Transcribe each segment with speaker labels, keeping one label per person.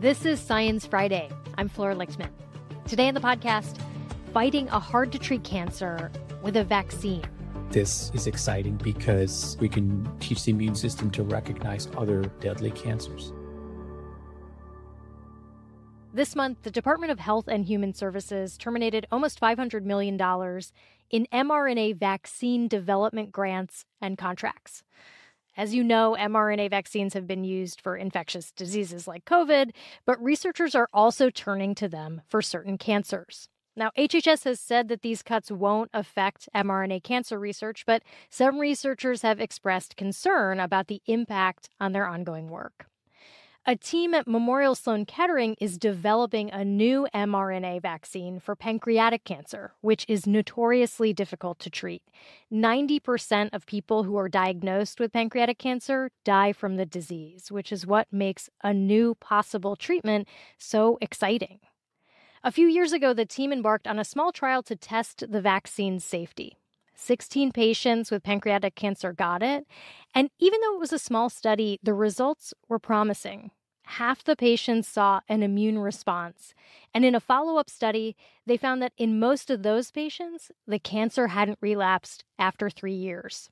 Speaker 1: This is Science Friday. I'm Flora Lichtman. Today on the podcast, fighting a hard to treat cancer with a vaccine.
Speaker 2: This is exciting because we can teach the immune system to recognize other deadly cancers.
Speaker 1: This month, the Department of Health and Human Services terminated almost $500 million in mRNA vaccine development grants and contracts. As you know, mRNA vaccines have been used for infectious diseases like COVID, but researchers are also turning to them for certain cancers. Now, HHS has said that these cuts won't affect mRNA cancer research, but some researchers have expressed concern about the impact on their ongoing work. A team at Memorial Sloan Kettering is developing a new mRNA vaccine for pancreatic cancer, which is notoriously difficult to treat. 90% of people who are diagnosed with pancreatic cancer die from the disease, which is what makes a new possible treatment so exciting. A few years ago, the team embarked on a small trial to test the vaccine's safety. 16 patients with pancreatic cancer got it. And even though it was a small study, the results were promising half the patients saw an immune response. And in a follow up study, they found that in most of those patients, the cancer hadn't relapsed after three years.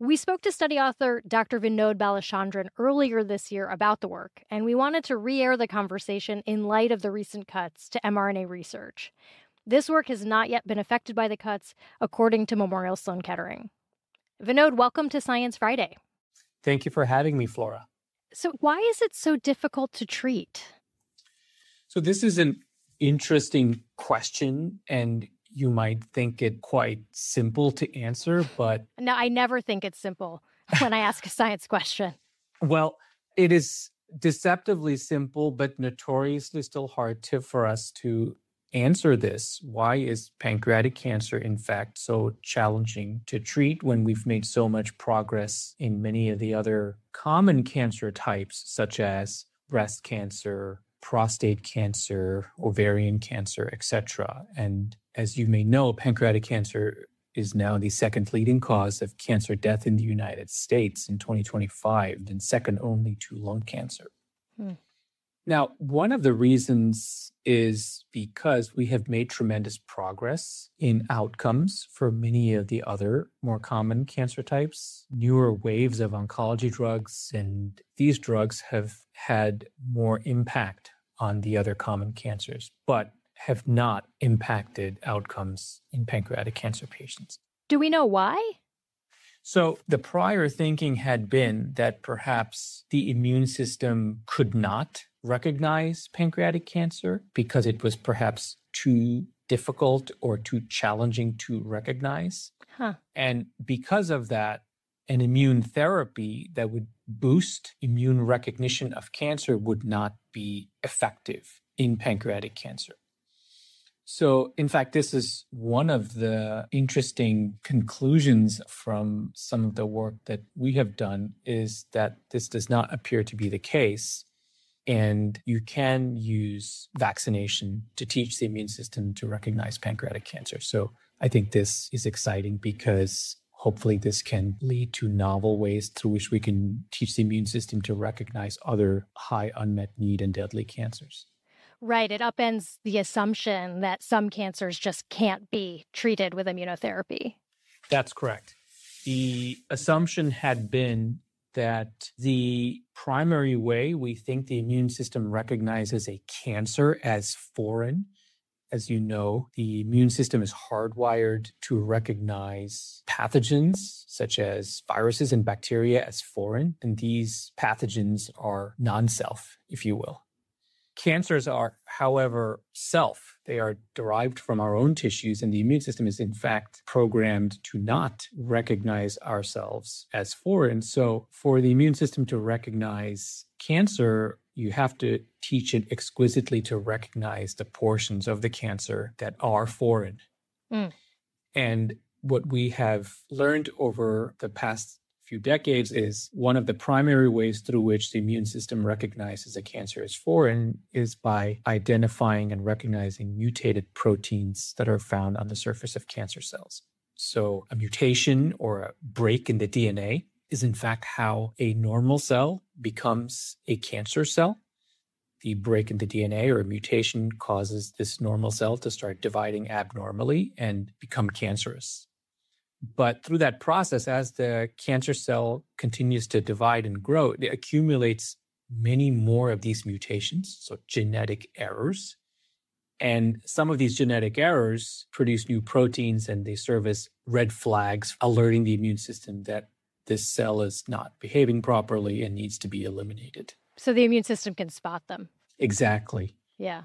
Speaker 1: We spoke to study author Dr. Vinod Balachandran earlier this year about the work, and we wanted to re air the conversation in light of the recent cuts to mRNA research. This work has not yet been affected by the cuts, according to Memorial Sloan Kettering. Vinod, welcome to Science Friday.
Speaker 2: Thank you for having me, Flora.
Speaker 1: So, why is it so difficult to treat?
Speaker 2: So, this is an interesting question, and you might think it quite simple to answer, but.
Speaker 1: No, I never think it's simple when I ask a science question.
Speaker 2: Well, it is deceptively simple, but notoriously still hard to, for us to answer this. Why is pancreatic cancer, in fact, so challenging to treat when we've made so much progress in many of the other common cancer types, such as breast cancer, prostate cancer, ovarian cancer, etc. And as you may know, pancreatic cancer is now the second leading cause of cancer death in the United States in 2025, and second only to lung cancer. Hmm. Now, one of the reasons is because we have made tremendous progress in outcomes for many of the other more common cancer types. Newer waves of oncology drugs, and these drugs have had more impact on the other common cancers, but have not impacted outcomes in pancreatic cancer patients.
Speaker 1: Do we know why?
Speaker 2: So the prior thinking had been that perhaps the immune system could not recognize pancreatic cancer because it was perhaps too difficult or too challenging to recognize. Huh. And because of that, an immune therapy that would boost immune recognition of cancer would not be effective in pancreatic cancer. So, in fact, this is one of the interesting conclusions from some of the work that we have done is that this does not appear to be the case. And you can use vaccination to teach the immune system to recognize pancreatic cancer. So I think this is exciting because hopefully this can lead to novel ways through which we can teach the immune system to recognize other high unmet need and deadly cancers.
Speaker 1: Right. It upends the assumption that some cancers just can't be treated with immunotherapy.
Speaker 2: That's correct. The assumption had been that the primary way we think the immune system recognizes a cancer as foreign, as you know, the immune system is hardwired to recognize pathogens such as viruses and bacteria as foreign. And these pathogens are non self, if you will. Cancers are, however, self. They are derived from our own tissues, and the immune system is, in fact, programmed to not recognize ourselves as foreign. So, for the immune system to recognize cancer, you have to teach it exquisitely to recognize the portions of the cancer that are foreign. Mm. And what we have learned over the past few decades is one of the primary ways through which the immune system recognizes a cancer as foreign is by identifying and recognizing mutated proteins that are found on the surface of cancer cells. So, a mutation or a break in the DNA is in fact how a normal cell becomes a cancer cell. the break in the DNA or a mutation causes this normal cell to start dividing abnormally and become cancerous. But through that process, as the cancer cell continues to divide and grow, it accumulates many more of these mutations, so genetic errors. And some of these genetic errors produce new proteins and they serve as red flags, alerting the immune system that this cell is not behaving properly and needs to be eliminated.
Speaker 1: So the immune system can spot them.
Speaker 2: Exactly.
Speaker 1: Yeah.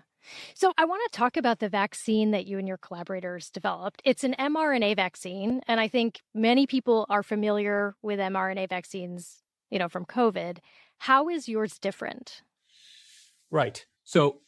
Speaker 1: So I want to talk about the vaccine that you and your collaborators developed. It's an mRNA vaccine, and I think many people are familiar with mRNA vaccines, you know, from COVID. How is yours different?
Speaker 2: Right. So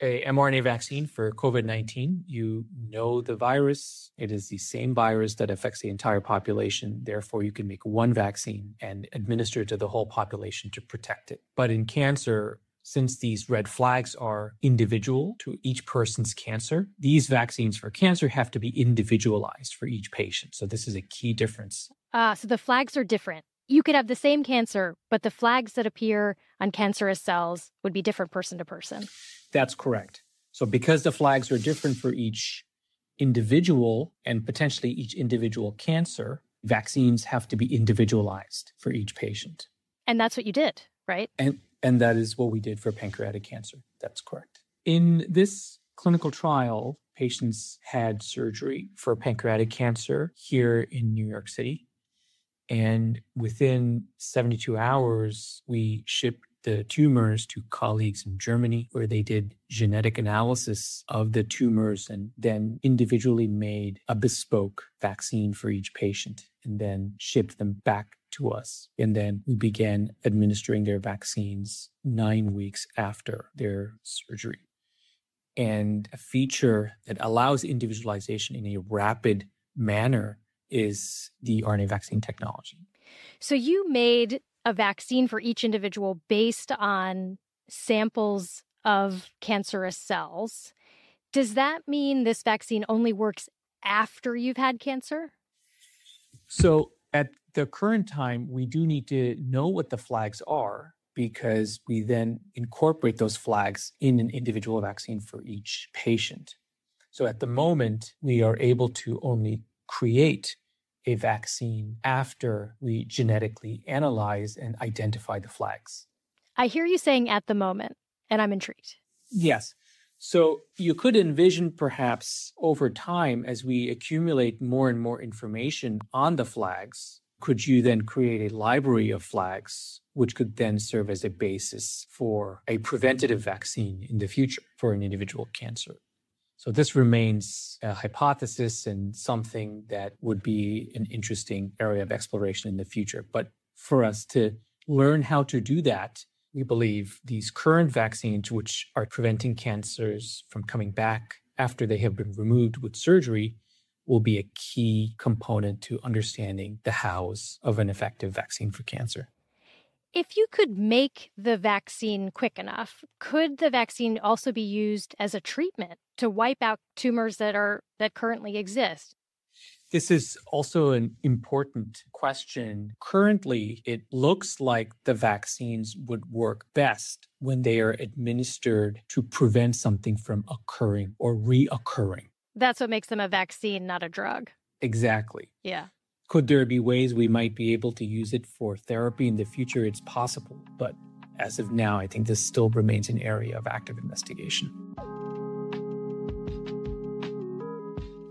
Speaker 2: a mRNA vaccine for COVID-19, you know the virus. It is the same virus that affects the entire population. Therefore, you can make one vaccine and administer it to the whole population to protect it. But in cancer, since these red flags are individual to each person's cancer, these vaccines for cancer have to be individualized for each patient. So this is a key difference.
Speaker 1: Ah, uh, so the flags are different. You could have the same cancer, but the flags that appear on cancerous cells would be different person to person.
Speaker 2: That's correct. So because the flags are different for each individual and potentially each individual cancer, vaccines have to be individualized for each patient.
Speaker 1: And that's what you did, right?
Speaker 2: And and that is what we did for pancreatic cancer. That's correct. In this clinical trial, patients had surgery for pancreatic cancer here in New York City. And within 72 hours, we shipped the tumors to colleagues in Germany, where they did genetic analysis of the tumors and then individually made a bespoke vaccine for each patient and then shipped them back to us. And then we began administering their vaccines nine weeks after their surgery. And a feature that allows individualization in a rapid manner is the RNA vaccine technology.
Speaker 1: So you made a vaccine for each individual based on samples of cancerous cells. Does that mean this vaccine only works after you've had cancer?
Speaker 2: So at the current time, we do need to know what the flags are because we then incorporate those flags in an individual vaccine for each patient. So at the moment, we are able to only create a vaccine after we genetically analyze and identify the flags.
Speaker 1: I hear you saying at the moment, and I'm intrigued.
Speaker 2: Yes. So you could envision perhaps over time, as we accumulate more and more information on the flags, could you then create a library of flags, which could then serve as a basis for a preventative vaccine in the future for an individual cancer? So this remains a hypothesis and something that would be an interesting area of exploration in the future. But for us to learn how to do that, we believe these current vaccines, which are preventing cancers from coming back after they have been removed with surgery, will be a key component to understanding the hows of an effective vaccine for cancer.
Speaker 1: If you could make the vaccine quick enough, could the vaccine also be used as a treatment to wipe out tumors that are that currently exist?
Speaker 2: This is also an important question. Currently, it looks like the vaccines would work best when they are administered to prevent something from occurring or reoccurring.
Speaker 1: That's what makes them a vaccine, not a drug.
Speaker 2: Exactly.
Speaker 1: Yeah.
Speaker 2: Could there be ways we might be able to use it for therapy in the future? It's possible. But as of now, I think this still remains an area of active investigation.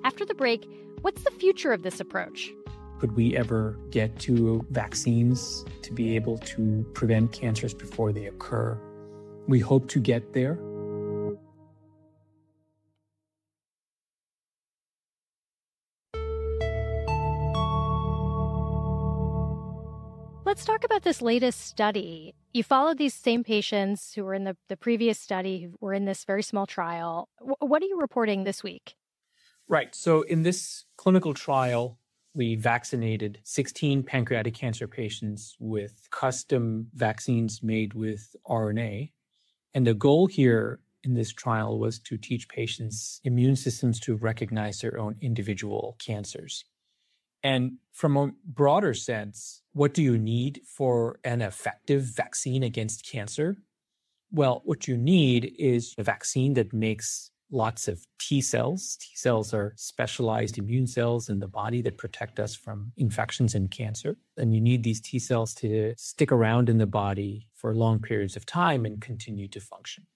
Speaker 1: After the break, what's the future of this approach?
Speaker 2: Could we ever get to vaccines to be able to prevent cancers before they occur? We hope to get there.
Speaker 1: About this latest study. You followed these same patients who were in the, the previous study, who were in this very small trial. W- what are you reporting this week?
Speaker 2: Right. So, in this clinical trial, we vaccinated 16 pancreatic cancer patients with custom vaccines made with RNA. And the goal here in this trial was to teach patients immune systems to recognize their own individual cancers. And from a broader sense, what do you need for an effective vaccine against cancer? Well, what you need is a vaccine that makes lots of T cells. T cells are specialized immune cells in the body that protect us from infections and cancer. And you need these T cells to stick around in the body for long periods of time and continue to function.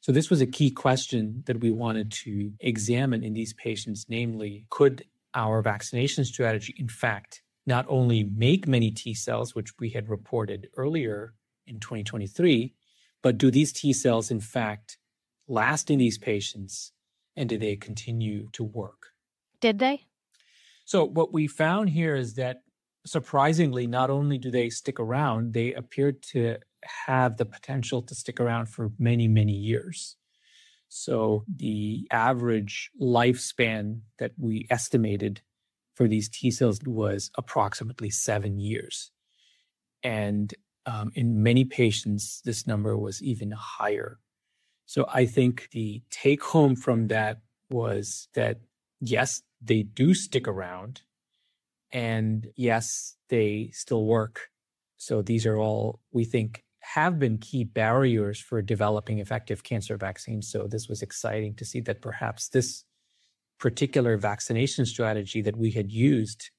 Speaker 2: So, this was a key question that we wanted to examine in these patients namely, could our vaccination strategy, in fact, not only make many T cells, which we had reported earlier in 2023, but do these T cells, in fact, last in these patients and do they continue to work?
Speaker 1: Did they?
Speaker 2: So, what we found here is that surprisingly, not only do they stick around, they appear to have the potential to stick around for many, many years. So, the average lifespan that we estimated for these T cells was approximately seven years. And um, in many patients, this number was even higher. So I think the take home from that was that yes, they do stick around and yes, they still work. So these are all, we think, have been key barriers for developing effective cancer vaccines. So this was exciting to see that perhaps this particular vaccination strategy that we had used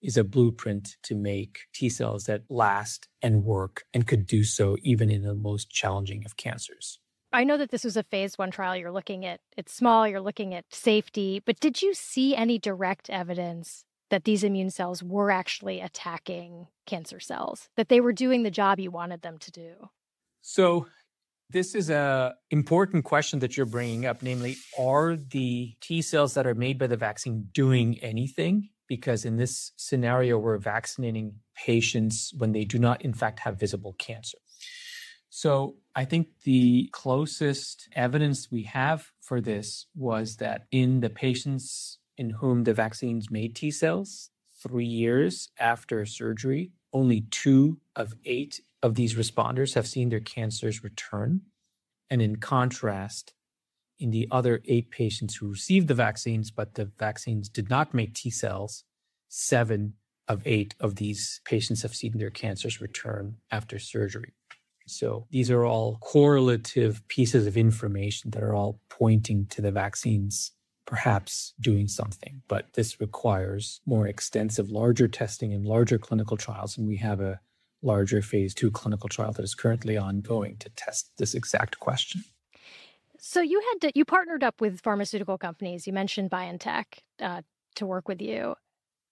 Speaker 2: is a blueprint to make T cells that last and work and could do so even in the most challenging of cancers.
Speaker 1: I know that this was a phase one trial. You're looking at it's small, you're looking at safety, but did you see any direct evidence that these immune cells were actually attacking cancer cells, that they were doing the job you wanted them to do?
Speaker 2: So, this is a important question that you're bringing up namely are the T cells that are made by the vaccine doing anything? Because in this scenario we're vaccinating patients when they do not in fact have visible cancer. So I think the closest evidence we have for this was that in the patients in whom the vaccines made T cells, three years after surgery, only two of eight of these responders have seen their cancers return. And in contrast, in the other eight patients who received the vaccines, but the vaccines did not make T cells, seven of eight of these patients have seen their cancers return after surgery. So these are all correlative pieces of information that are all pointing to the vaccines perhaps doing something. But this requires more extensive, larger testing and larger clinical trials. And we have a larger phase two clinical trial that is currently ongoing to test this exact question.
Speaker 1: So you had to, you partnered up with pharmaceutical companies. You mentioned BioNTech uh, to work with you.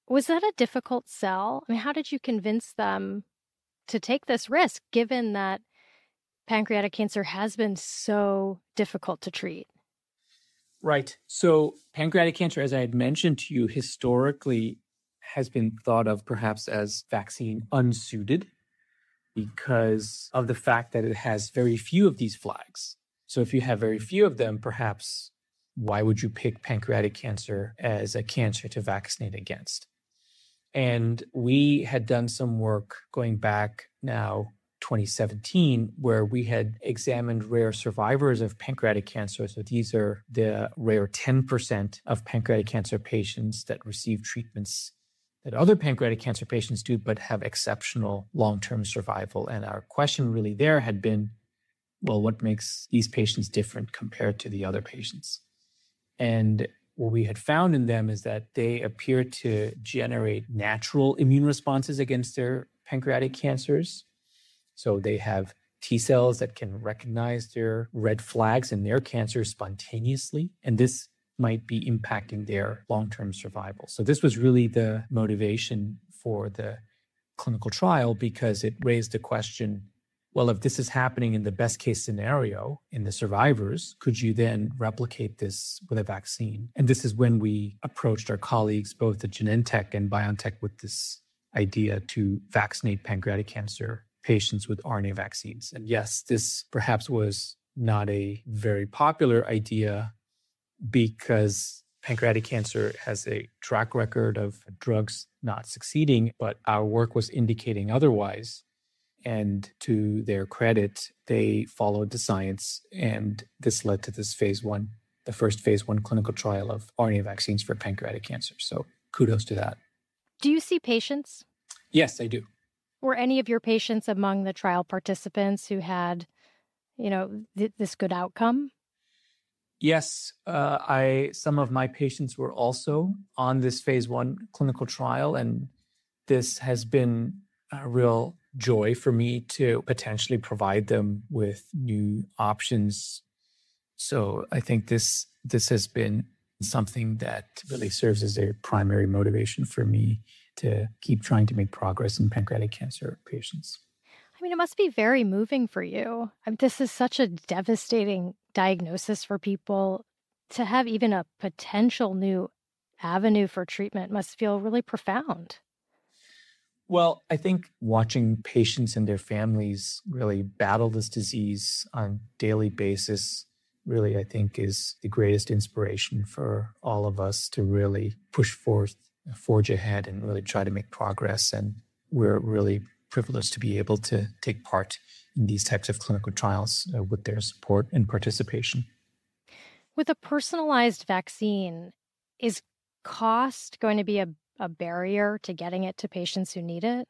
Speaker 1: Was that a difficult sell? I mean, how did you convince them to take this risk given that pancreatic cancer has been so difficult to treat?
Speaker 2: Right. So, pancreatic cancer, as I had mentioned to you, historically has been thought of perhaps as vaccine unsuited because of the fact that it has very few of these flags. So, if you have very few of them, perhaps why would you pick pancreatic cancer as a cancer to vaccinate against? And we had done some work going back now 2017 where we had examined rare survivors of pancreatic cancer. So these are the rare 10% of pancreatic cancer patients that receive treatments that other pancreatic cancer patients do, but have exceptional long term survival. And our question really there had been well, what makes these patients different compared to the other patients? And what we had found in them is that they appear to generate natural immune responses against their pancreatic cancers. So they have T cells that can recognize their red flags in their cancer spontaneously. And this might be impacting their long term survival. So, this was really the motivation for the clinical trial because it raised the question well, if this is happening in the best case scenario in the survivors, could you then replicate this with a vaccine? And this is when we approached our colleagues, both at Genentech and BioNTech, with this idea to vaccinate pancreatic cancer patients with RNA vaccines. And yes, this perhaps was not a very popular idea because pancreatic cancer has a track record of drugs not succeeding, but our work was indicating otherwise. And to their credit, they followed the science, and this led to this phase one, the first phase one clinical trial of RNA vaccines for pancreatic cancer. So kudos to that.
Speaker 1: Do you see patients?
Speaker 2: Yes, I do.
Speaker 1: Were any of your patients among the trial participants who had you know, th- this good outcome?
Speaker 2: Yes, uh, I some of my patients were also on this phase one clinical trial, and this has been a real joy for me to potentially provide them with new options. So I think this this has been something that really serves as a primary motivation for me to keep trying to make progress in pancreatic cancer patients.
Speaker 1: I mean, it must be very moving for you. I mean, this is such a devastating diagnosis for people. To have even a potential new avenue for treatment must feel really profound.
Speaker 2: Well, I think watching patients and their families really battle this disease on daily basis really I think is the greatest inspiration for all of us to really push forth, forge ahead and really try to make progress and we're really privileged to be able to take part in these types of clinical trials uh, with their support and participation.
Speaker 1: With a personalized vaccine, is cost going to be a, a barrier to getting it to patients who need it?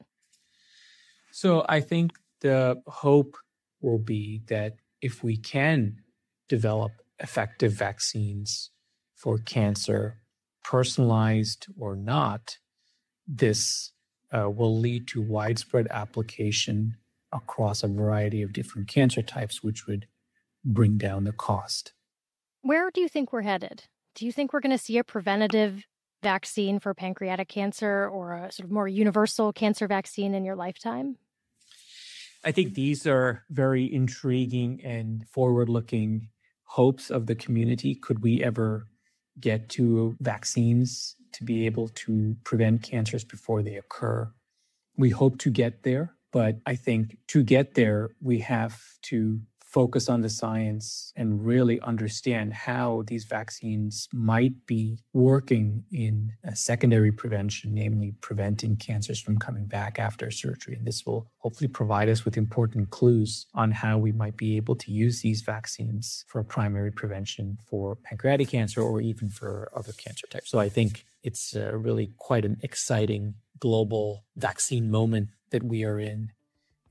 Speaker 2: So I think the hope will be that if we can develop effective vaccines for cancer, personalized or not, this uh, will lead to widespread application across a variety of different cancer types, which would bring down the cost.
Speaker 1: Where do you think we're headed? Do you think we're going to see a preventative vaccine for pancreatic cancer or a sort of more universal cancer vaccine in your lifetime?
Speaker 2: I think these are very intriguing and forward looking hopes of the community. Could we ever get to vaccines to be able to prevent cancers before they occur. We hope to get there, but I think to get there, we have to focus on the science and really understand how these vaccines might be working in secondary prevention, namely preventing cancers from coming back after surgery. And this will hopefully provide us with important clues on how we might be able to use these vaccines for primary prevention for pancreatic cancer or even for other cancer types. So I think it's uh, really quite an exciting global vaccine moment that we are in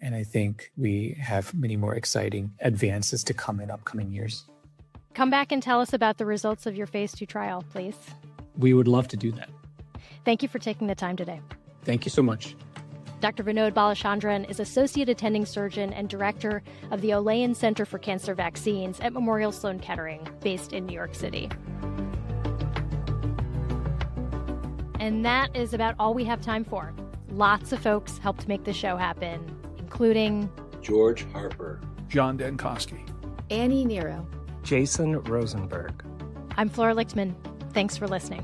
Speaker 2: and I think we have many more exciting advances to come in upcoming years.
Speaker 1: Come back and tell us about the results of your phase two trial, please.
Speaker 2: We would love to do that.
Speaker 1: Thank you for taking the time today.
Speaker 2: Thank you so much.
Speaker 1: Dr. Vinod Balachandran is Associate Attending Surgeon and Director of the Olayan Center for Cancer Vaccines at Memorial Sloan Kettering, based in New York City. And that is about all we have time for. Lots of folks helped make the show happen including
Speaker 3: George Harper,
Speaker 4: John Dankosky,
Speaker 5: Annie Nero,
Speaker 6: Jason Rosenberg.
Speaker 1: I'm Flora Lichtman. Thanks for listening.